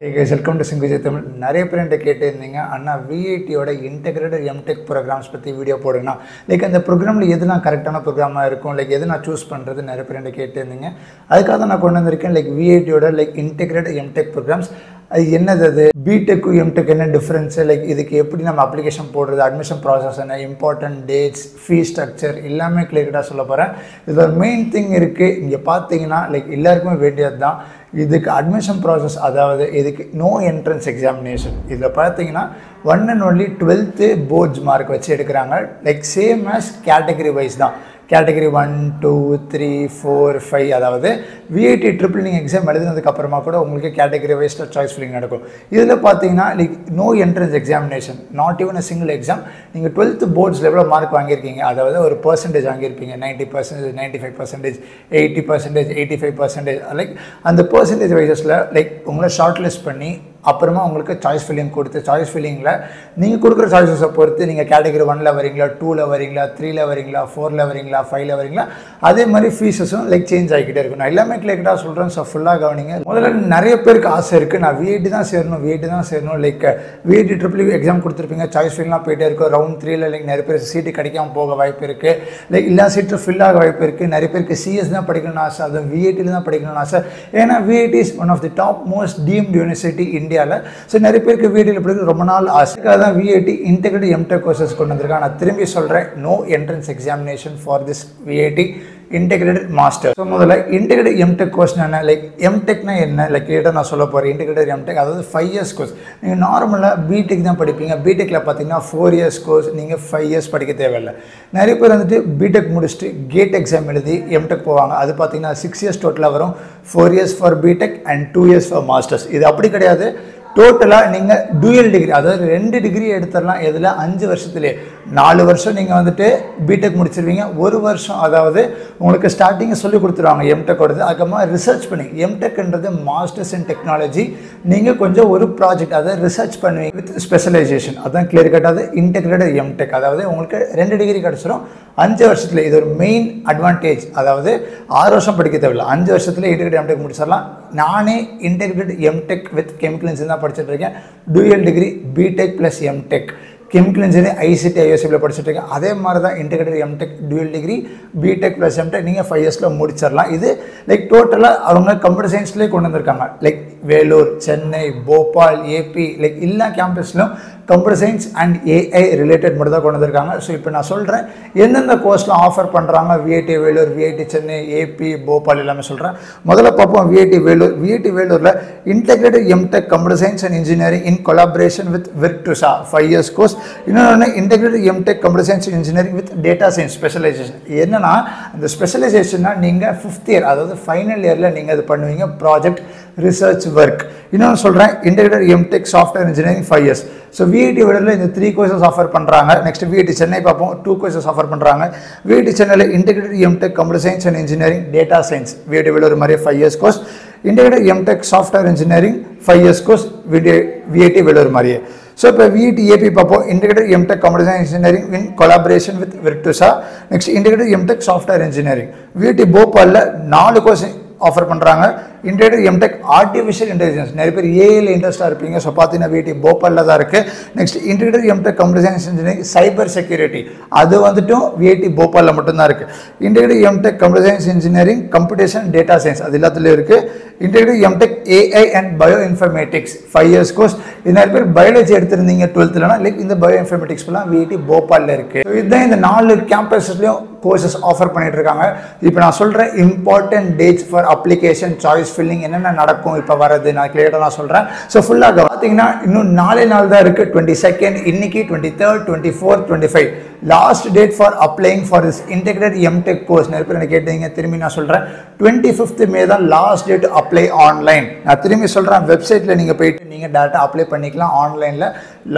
Welcome to சிங்குஜி Tamil நிறைய பேர் என்கிட்ட கேட்டிருந்தீங்க அண்ணா விஐடியோட இன்டெகிரேட்டட் எம்டெக் ப்ரோக்ராம்ஸ் பற்றி வீடியோ போடுங்கண்ணா லைக் அந்த ப்ரோக்ராமில் எதுலாம் கரெக்டான ப்ரோக்ராமாக இருக்கும்? லைக் எது நான் சூஸ் பண்ணுறது நிறைய பேர் என்கிட்ட கேட்டிருந்தீங்க. அதுக்காக தான் நான் கொண்டு வந்திருக்கேன் லைக் விஐடியோட லைக் இன்டெகிரேட்டட் எம்டெக் ப்ரோக்ராம்ஸ் அது என்னது அது? பிடெக்கு எம்டெக் என்ன டிஃப்ரென்ஸு லைக் இதுக்கு எப்படி நம்ம அப்ளிகேஷன் போடுறது அட்மிஷன் ப்ராசஸ் என்ன இம்பார்ட்டன்ட் டேட்ஸ் ஃபீ ஸ்ட்ரக்சர் எல்லாமே கிளியர்டாக சொல்ல போகிறேன் இதில் ஒரு மெயின் திங் இருக்குது இங்கே பார்த்தீங்கன்னா லைக் எல்லாருக்குமே வேண்டியது தான் இதுக்கு அட்மிஷன் ப்ராசஸ் அதாவது இதுக்கு நோ என்ட்ரன்ஸ் எக்ஸாமினேஷன் இதில் பார்த்தீங்கன்னா one and only twelfth boards mark வச்சு எடுக்கிறாங்க. Like same as category wise தான். Category one two three four five அதாவது விஐடி ட்ரிபிள் நீங்கள் எக்ஸாம் எழுதுனதுக்கு அப்புறமா கூட உங்களுக்கு கேட்டகரி வைஸில் சாய்ஸ் ஃபில்லிங் நடக்கும். இதில் பார்த்தீங்கன்னா like no entrance examination not even a single exam நீங்கள் டுவெல்த்து போர்ட்ஸில் எவ்வளோ மார்க் வாங்கியிருக்கீங்க. அதாவது ஒரு percentage வாங்கியிருப்பீங்க. Ninety percentage ninety five percentage eighty percentage eighty five percentage like அந்த பர்சன்டேஜ் வைஸஸில் லைக் உங்களை ஷார்ட் லிஸ்ட் பண்ணி அப்புறமா உங்களுக்கு சாய்ஸ் ஃபில்லிங் கொடுத்து சாய்ஸ் ஃபில்லிங்கில் நீங்கள் கொடுக்குற சாய்ஸஸை பொறுத்து நீங்கள் கேட்டகரி ஒனில் வரீங்களா டூவில் வரீங்களா த்ரீல வரீங்களா ஃபோரில் வரீங்களா ஃபைவ்ல வரீங்களா அதே மாதிரி ஃபீஸஸும் லைக் சேஞ்ச் ஆகிக்கிட்டே இருக்கும். நான் எல்லாமே கிளியர்டாக சொல்கிறேன் ஸோ ஃபுல்லாக கவனிங்க. முதல்ல நிறைய பேருக்கு ஆசை இருக்குது நான் விஐடி தான் சேரணும் விஐடி தான் சேரணும். Like VIT triple exam e கொடுத்துருப்பீங்க சாய்ஸ் ஃபில்லாம் போயிட்டே இருக்கும். ரவுண்ட் த்ரீல லைக் நிறைய பேர் சீட்டு கிடைக்காம போக வாய்ப்பு இருக்குது லைக் எல்லா சீட்டும் ஃபில் ஆக வாய்ப்பு இருக்குது நிறைய பேருக்கு சிஎஸ் தான் படிக்கணும்னு ஆசை. அதுவும் விஐடியில் தான் படிக்கணும்னு ஆசை. ஏன்னா VIT is one of the top most deemed university India இந்தியாவில் ஸோ நிறைய பேருக்கு விஐடியில் படிக்க ரொம்ப நாள் ஆசைக்காக தான் விஐடி இன்டெகிரேட் எம்டெக் கோர்சஸ் கொண்டு வந்திருக்காங்க. நான் திரும்பி சொல்கிறேன் no entrance examination for this VIT integrated master so முதல்ல இன்டெகிரேட் எம்டெக் கோர்ஸ் என்ன? லைக் எம்டெக்னா என்ன? லைக் கேட்டால் நான் சொல்ல போகிறேன் இன்டெகிரேட்டட் எம்டெக் அதாவது ஃபைவ் இயர்ஸ் கோர்ஸ் நீங்கள் நார்மலாக பிடெக் தான் படிப்பீங்க. பிடெக்கில் பார்த்தீங்கன்னா ஃபோர் இயர்ஸ் கோர்ஸ் நீங்கள் ஃபைவ் இயர்ஸ் படிக்க தேவையில்லை. நிறைய பேர் வந்துட்டு பிடெக் முடிச்சுட்டு கேட் எக்ஸாம் எழுதி எம்டெக் போவாங்க. அது பார்த்தீங்கன்னா சிக்ஸ் இயர்ஸ் டோட்டலாக வரும். Four years for BTech and two years for masters இது அப்படி கிடையாது. டோட்டலாக நீங்கள் டூயல் டிகிரி அதாவது ரெண்டு டிகிரி எடுத்துடலாம். எதில்? அஞ்சு வருஷத்துலேயே நாலு வருஷம் நீங்கள் வந்துட்டு பிடெக் முடிச்சிருவீங்க. ஒரு வருஷம் அதாவது உங்களுக்கு ஸ்டார்டிங்கை சொல்லி கொடுத்துருவாங்க. எம்டெக் கொடுத்து அதுக்கப்புறமா ரிசர்ச் பண்ணி. எம்டெக்ன்றது மாஸ்டர்ஸ் இன் டெக்னாலஜி நீங்கள் கொஞ்சம் ஒரு ப்ராஜெக்ட் அதை ரிசர்ச் பண்ணுவீங்க. வித் ஸ்பெஷலைசேஷன் அதான் கிளியர் கட்டாது இன்டெகிரேட்டட் எம்டெக் அதாவது உங்களுக்கு ரெண்டு டிகிரி கிடச்சிரும். அஞ்சு வருஷத்தில் இது ஒரு மெயின் அட்வான்டேஜ் அதாவது ஆறு வருஷம் படிக்க தேவையில்லை. அஞ்சு வருஷத்தில் இன்டெகிரேட் எம்டெக் முடிச்சிடலாம். நானே integrate MTech with chemical engineer தான் படிச்சுட்டு இருக்கேன். Dual degree BTech plus MTech chemical engineering ICT ஐஎஸ்சியில் படிச்சுட்டு இருக்கேன் அதே மாதிரி தான் integrated MTech dual degree BTech plus MTech நீங்கள் ஃபைவ் இயர்ஸில் முடிச்சிடலாம். இது லைக் டோட்டலாக அவங்க கம்ப்யூட்டர் சயின்ஸ்லேயே கொண்டு வந்திருக்காங்க. Like Vellore Chennai Bhopal AP like எல்லா கேம்பஸ்லையும் computer science and AI related மட்டும் தான் கொண்டு வந்திருக்காங்க ஸோ இப்போ நான் சொல்கிறேன் எந்தெந்த கோர்ஸ்லாம் ஆஃபர் பண்ணுறாங்க VIT Vellore VIT Chennai AP Bhopal எல்லாமே சொல்கிறேன் முதல்ல பார்ப்போம் விஐடி வேலூர். விஐடி வேலூரில் integrated MTech computer science and engineering in collaboration with Virtusa five years course இன்னொன்று integrated MTech computer science engineering with data science specialization என்னன்னா அந்த ஸ்பெஷலைசேஷன்னா நீங்கள் ஃபிஃப்த் இயர் அதாவது ஃபைனல் இயரில் நீங்கள் அது பண்ணுவீங்க ப்ராஜெக்ட் ரிசர்ச் ஒர்க் இன்னொன்று சொல்கிறேன் integrated MTech software engineering five years so we VIT விடல இந்த த்ரீ கோர்சஸ் ஆஃபர் பண்ணுறாங்க நெக்ஸ்ட் விஐடி சென்னை பார்ப்போம். டூ கோர்சஸ் ஆஃபர் பண்ணுறாங்க விஐடி சென்னையில் integrated MTech computer science and engineering data science VIT விட ஒரு மாதிரி five years course integrated MTech software engineering five years course விடி விஐடி வெளியூர் மாதிரியே. ஸோ இப்போ விஇடி ஏபி பார்ப்போம். Integrated MTech computer science engineering in collaboration with Virtusa next integrated MTech software engineering VIT போபாலில் நாலு கோர்ஸ் ஆஃபர் பண்ணுறாங்க integrated MTech artificial intelligence நிறைய பேர் ஏஐயில் இன்ட்ரெஸ்ட்டாக இருப்பீங்க. ஸோ பார்த்தீங்கன்னா விடி போபாலில் தான் இருக்குது next integrated MTech computer science engineering cyber security அது வந்துட்டும் விஐடி போபாலில் மட்டும்தான் இருக்குது integrated MTech computer science engineering computation data science அது எல்லாத்துலேயும் இருக்குது integrated MTech AI and bioinformatics five years course இது நிறைய பேர் பயாலஜி எடுத்திருந்தீங்க டுவெல்த்துலனா லைக் இந்த பயோ இன்ஃபர்மேட்டிக்ஸ்லாம் விஐடி போபாலில் இருக்குது இதுதான் இந்த நாலு கேம்பஸ்லையும் கோர்சஸ் ஆஃபர் பண்ணிட்டு இருக்காங்க இப்போ நான் சொல்கிறேன் important dates for application choice filling என்னென்ன நடக்கும் இப்போ வரது நான் கிளியராக நான் சொல்கிறேன் ஸோ ஃபுல்லாக பார்த்தீங்கன்னா இன்னும் நாலே நாள் தான் இருக்குது டுவெண்ட்டி செகண்ட் இன்னைக்கு twenty third twenty four twenty five last date for applying for this integrate MTech course நிறைய பேர் எனக்கு கேட்டீங்க திரும்பி நான் சொல்கிறேன் டுவெண்ட்டி ஃபிஃப்த் மே தான் லாஸ்ட் டேட் அப்ளை ஆன்லைன் நான் திரும்பி சொல்கிறேன் வெப்சைட்டில் நீங்கள் போயிட்டு நீங்கள் டேரெக்டாக அப்ளை பண்ணிக்கலாம் ஆன்லைனில்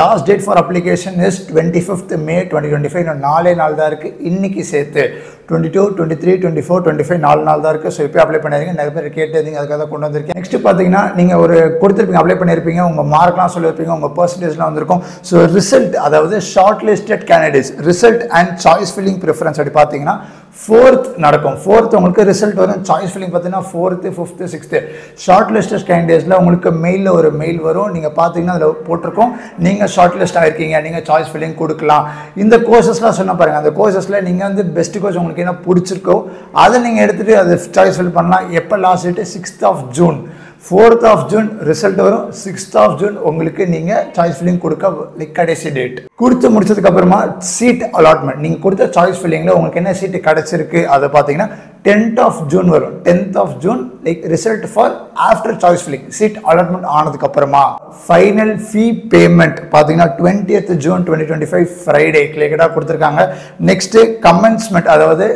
last date for application is twenty fifth May twenty twenty five இன்னும் நாலே நாள் தான் இருக்குது இன்னைக்கு சேர்த்து. Twenty two twenty three twenty four twenty five நாலு நாள் தான் இருக்குது ஸோ இப்போ அப்ளை பண்ணிருக்கீங்க நிறைய பேர் கேட்டதுங்க அதுக்காக தான் கொண்டு வந்திருக்கேன். நெக்ஸ்ட் பார்த்தீங்கன்னா நீங்கள் ஒரு கொடுத்துருப்பீங்க அப்ளை பண்ணியிருப்பீங்க உங்கள் மார்க்லாம் சொல்லியிருப்பீங்க உங்கள் பர்சன்டேஜ்லாம் வந்திருக்கும். ஸோ ரிசல்ட் அதாவது short listed candidates result and choice filling preference அப்படி பார்த்தீங்கன்னா ஃபோர்த் நடக்கும். ஃபோர்த் உங்களுக்கு ரிசல்ட் வரும். சாய்ஸ் ஃபில்லிங் பார்த்தீங்கன்னா fourth fifth sixth short listed கேண்டிடேட்ஸில் உங்களுக்கு மெயிலில் ஒரு மெயில் வரும். நீங்கள் பார்த்தீங்கன்னா அதில் போட்டிருக்கோம். நீங்கள் ஷார்ட் லிஸ்ட் ஆகிருக்கீங்க நீங்கள் சாய்ஸ் ஃபில்லிங் கொடுக்கலாம். இந்த கோர்சஸ்லாம் சொன்ன பாருங்கள் அந்த கோர்சஸில் நீங்கள் வந்து பெஸ்ட் கோர்ஸ் உங்களுக்கு என்ன பிடிச்சிருக்கோ அதை நீங்கள் எடுத்துகிட்டு அதை சாய்ஸ் ஃபில் பண்ணலாம். எப்போ last date sixth of June fourth of June result வரும். சிக்ஸ்த் ஆஃப் ஜூன் உங்களுக்கு நீங்கள் சாய்ஸ் ஃபில்லிங் கொடுக்க கடைசி டேட் கொடுத்து முடிச்சதுக்கப்புறமா சீட் அலாட்மெண்ட் நீங்கள் கொடுத்த சாய்ஸ் ஃபில்லிங்கில் உங்களுக்கு என்ன சீட்டு கிடச்சிருக்கு? அதை பார்த்தீங்கன்னா டென்த் ஆஃப் ஜூன் வரும். Tenth of June like result for after choice filling seat allotment ஆனதுக்கப்புறமா ஃபைனல் ஃபீ பேமெண்ட் பார்த்தீங்கன்னா twentieth June twenty twenty five Friday கிளியர்டாக கொடுத்துருக்காங்க. நெக்ஸ்ட்டு கமென்ஸ்மெண்ட் அதாவது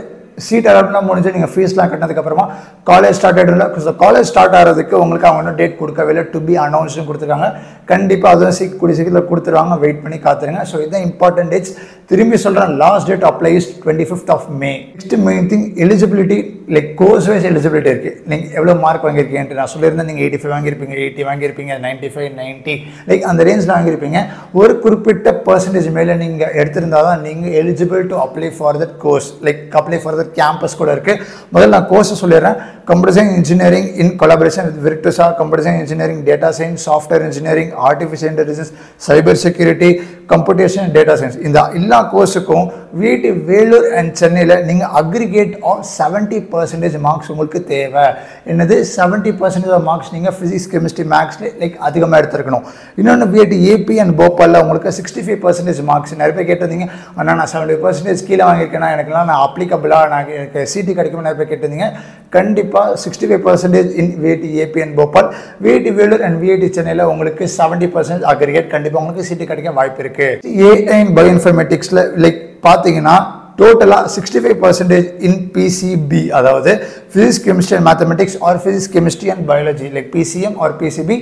சீட் அலாட்மெண்ட் முடிஞ்சு நீங்கள் ஃபீஸ்லாம் கட்டினதுக்கப்புறமா காலேஜ் ஸ்டார்ட் ஆகிடும்ல காலேஜ் ஸ்டார்ட் ஆகிறதுக்கு உங்களுக்கு அவங்க இன்னும் டேட் கொடுக்கவே இல்லை. டு பி அனௌன்ஸ்னு கொடுத்துருக்காங்க. கண்டிப்பாக அதுவும் சீக் கூடிய சீக்கிரத்தில் கொடுத்துருவாங்க. வெயிட் பண்ணி காத்துருங்க. ஸோ இதுதான் இம்பார்ட்டன்ட் டேட்ஸ் திரும்பி சொல்கிறேன் last date apply is twenty fifth of May next main thing eligibility like course wise eligibility இருக்குது நீங்கள் எவ்வளோ மார்க் வாங்கியிருக்கீங்கன்ட்டு நான் சொல்லியிருந்தேன். நீங்கள் எயிட்டி ஃபைவ் வாங்கியிருப்பீங்க. எயிட்டி வாங்கியிருப்பீங்க. நைன்ட்டி ஃபைவ் நைன்ட்டி லைக் அந்த ரேஞ்சில் வாங்கியிருப்பீங்க. ஒரு குறிப்பிட்ட பர்சன்டேஜ் மேலே நீங்கள் எடுத்திருந்தால் தான் நீங்கள் eligible to apply for that course like apply for that campus கூட இருக்குது முதல்ல நான் கோர்ஸை சொல்லிடுறேன். Computer science engineering in collaboration with Virtusa computer science engineering data science software engineering artificial intelligence cyber security computation data science இந்த எல்லா கோர்ஸுக்கும் VIT Vellore and சென்னையில் நீங்கள் aggregate of seventy percentage marks உங்களுக்கு தேவை. என்னது? செவன்ட்டி பர்சன்டேஜ் ஆஃப் மார்க்ஸ் நீங்கள் physics chemistry மேக்ஸில் லைக் அதிகமாக எடுத்துருக்கணும். இன்னொன்று பிஎட் ஏபி அண்ட் போபாலில் உங்களுக்கு சிக்ஸ்டி ஃபைவ் பர்சன்டேஜ் மார்க்ஸ் நிறைய பேர் கேட்டிருந்தீங்க ஆனால் நான் செவன்ட்டி பர்சன்டேஜ் கீழே வாங்கியிருக்கேன்னா எனக்குலாம் நான் அப்ளிகபிளாக நான் எனக்கு சிடி கிடைக்குமா நிறைய பேர் கேட்டிருந்தீங்க. கண்டிப்பாக sixty five percentage in VIT AP and Bhopal VIT Vellore and VIT சென்னையில் உங்களுக்கு செவன்ட்டி பர்சன்டேஜ் அக்ரிகேட் கண்டிப்பாக உங்களுக்கு சிடி கிடைக்க வாய்ப்பு இருக்குது ஏஐ பயோ இன்ஃபர்மேட்டிக்ஸில் லைக் பார்த்தீங்கன்னா டோட்டலாக sixty five percentage in PCB அதாவது physics chemistry and mathematics or physics chemistry and biology like PCM or PCB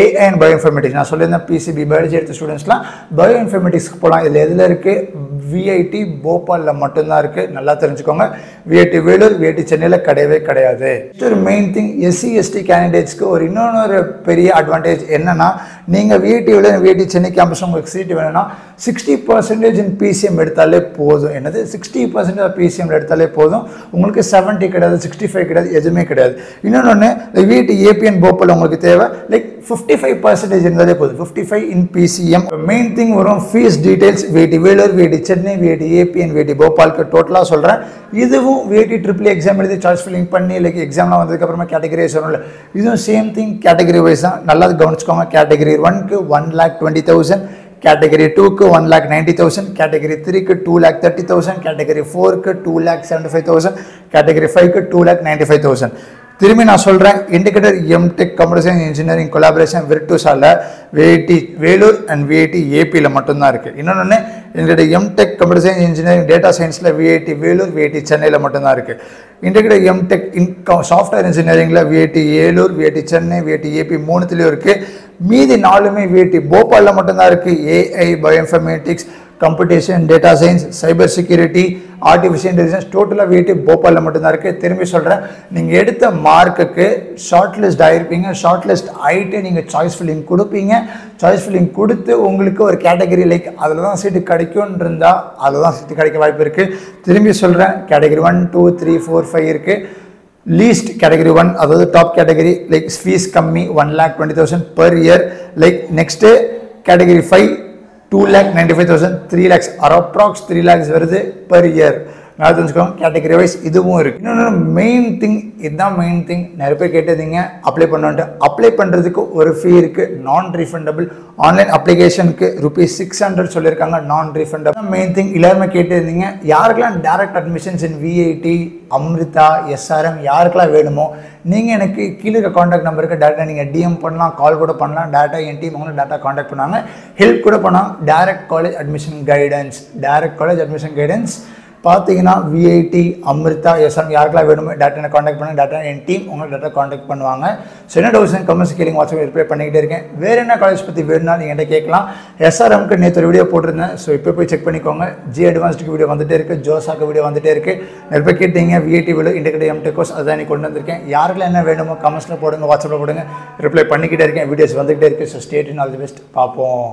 AI and bioinformatics நான் சொல்லியிருந்தேன் பிசிபி பயாலஜி எடுத்த ஸ்டூடெண்ட்ஸ்லாம் பயோ இன்ஃபர்மேட்டிக்ஸ்க்கு போகலாம். இதில் எதில் இருக்குது விஐடி போபாலில் மட்டும்தான் இருக்குது நல்லா தெரிஞ்சுக்கோங்க. விஐடி வேலூர் விஐடி சென்னையில் கிடையவே கிடையாது. ஒரு மெயின் திங் எஸ்சி எஸ்டி கேண்டிடேட்ஸ்க்கு ஒரு இன்னொன்று பெரிய அட்வான்டேஜ் என்னன்னா நீங்கள் VIT Vellore VIT Chennai campus உங்களுக்கு சீட்டு வேணும்னா சிக்ஸ்டி பர்சன்டேஜ் இன் பிசிஎம் எடுத்தாலே போதும். என்னது? சிக்ஸ்டி பர்சன்டேஜ் பிசிஎம் எடுத்தாலே போதும். உங்களுக்கு செவன்ட்டி கிடையாது சிக்ஸ்டி ஃபைவ் கிடையாது எதுவுமே கிடையாது. இன்னொன்று விஐடி ஏபிஎன் போபால் உங்களுக்கு தேவை. லைக் ஃபிஃப்டி ஃபைவ் பர்சன்டேஜ் இருந்தாலே போதும். Fifty five in PCM main thing வரும் fees details VIT Vellore VIT Chennai VIT ABN VIT போபாலுக்கு டோட்டலாக சொல்கிறேன் இதுவும் விஐடி ட்ரிபிள் எக்ஸாம் எழுதி சாய்ஸ் ஃபில்லிங் பண்ணி லைக் எக்ஸாம்லாம் வந்ததுக்கப்புறமா கேட்டகரிஸ் வைஸ் வரும்ல இதுவும் சேம் திங் கேட்டகரி வைஸ் தான். நல்லா கவனிச்சுக்கோங்க category ஒன்க்கு one lakh twenty thousand category டூக்கு one lakh ninety thousand category த்ரீக்கு two lakh thirty thousand category ஃபோருக்கு two lakh seventy five thousand category ஃபைவ்க்கு two lakh ninety five thousand திரும்பி நான் சொல்கிறேன் integrated MTech computer science engineering collaboration விர்டூஸால VIT Vellore and VIT ஏபியில் மட்டும்தான் இருக்குது இன்னொன்று எங்களுடைய MTech computer science engineering data சயின்ஸில் விஐடி வேலூர் விஐடி சென்னையில் மட்டும்தான் இருக்குது இன்டிகிரேட் எம்டெக் இன்கம் சாஃப்ட்வேர் இன்ஜினியரிங்கில் VIT Elur VIT Chennai VIT AP மூணுத்துலேயும் இருக்குது மீதி நாலுமே விஐடி போபாலில் மட்டும்தான் இருக்குது AI bioinformatics computation data science cyber security artificial intelligence டோட்டலாக வீட்டு போபாலில் மட்டும்தான் இருக்குது திரும்பி சொல்கிறேன் நீங்கள் எடுத்த மார்க்குக்கு ஷார்ட் லிஸ்ட் ஆகிருப்பீங்க ஷார்ட் லிஸ்ட் ஆகிட்டு நீங்கள் சாய்ஸ் ஃபில்லிங் கொடுப்பீங்க. சாய்ஸ் ஃபில்லிங் கொடுத்து உங்களுக்கு ஒரு கேட்டகரி லைக் அதில் தான் சீட்டு கிடைக்கும்னு இருந்தால் அதில் தான் சீட்டு கிடைக்க வாய்ப்பு இருக்குது திரும்பி சொல்கிறேன் category one two three four five இருக்குது லீஸ்ட் கேட்டகரி ஒன் அதாவது டாப் கேட்டகரி லைக் ஃபீஸ் கம்மி one lakh twenty thousand per year like next category five two lakh ninety five thousand three lakhs approx three lakhs வருது per year நல்லா தெரிஞ்சுக்கோங்க category wise இதுவும் இருக்குது இன்னொன்று main thing இதுதான் main thing நிறைய பேர் கேட்டிருந்தீங்க அப்ளை பண்ணுன்ட்டு அப்ளை பண்ணுறதுக்கு ஒரு ஃபீ இருக்குது நான் ரீஃபண்டபிள் ஆன்லைன் அப்ளிகேஷனுக்கு ருபீஸ் சிக்ஸ் ஹண்ட்ரட் சொல்லியிருக்காங்க நான் ரீஃபண்டபிள் மெயின் திங் எல்லாருமே கேட்டிருந்தீங்க யாருக்கெல்லாம் direct admissions in VIT Amrita SRM யாருக்கெல்லாம் வேணுமோ நீங்கள் எனக்கு கீழே இருக்க காண்டாக்ட் நம்பருக்கு டேரெக்டாக நீங்கள் டிஎம் பண்ணலாம் கால் கூட பண்ணலாம் டேட்டா என் டீம் அவங்களும் டேட்டா காண்டாக்ட் பண்ணாங்க ஹெல்ப் கூட பண்ணால் direct college admission guidance direct college admission guidance பார்த்தீங்கன்னா விஐடி அமிர்தா எஸ்எம் யாருக்கெல்லாம் வேணுமோ டேட்டா காண்டாக்ட் பண்ணுங்கள் டேட்டா என் டீம் உங்களை டேட்டா காண்டாக்ட் பண்ணுவாங்க. ஸோ என்ன டவுட்ஸ் கமெண்ட்ஸ் கேளுங்க வாட்ஸ்அப் ரிப்ளை பண்ணிக்கிட்டே இருக்கேன். வேறு என்ன காலேஜ் பற்றி வேணும்னா நீங்கள் என்கிட்ட கேட்கலாம். எஸ்ஆர்எம்க்கு நேற்று ஒரு வீடியோ போட்டிருந்தேன். ஸோ இப்போ போய் செக் பண்ணிக்கோங்க. ஜி அட்வான்ஸ்டுக்கு வீடியோ வந்துட்டே இருக்குது ஜோசாக்கு வீடியோ வந்துட்டே இருக்குது நிறைய பேர் கேட்டீங்க. VIT video integrate M course அதான் நீ கொண்டு வந்திருக்கேன். யாருக்கெல்லாம் என்ன வேணுமோ கமெண்ட்ஸில் போடுங்க. வாட்ஸ்அப்பில் போடுங்க. ரிப்ளை பண்ணிக்கிட்டே இருக்கேன். வீடியோஸ் வந்துகிட்டே இருக்குது ஸோ ஸ்டேட் இன் ஆல் தி பெஸ்ட் பார்ப்போம்.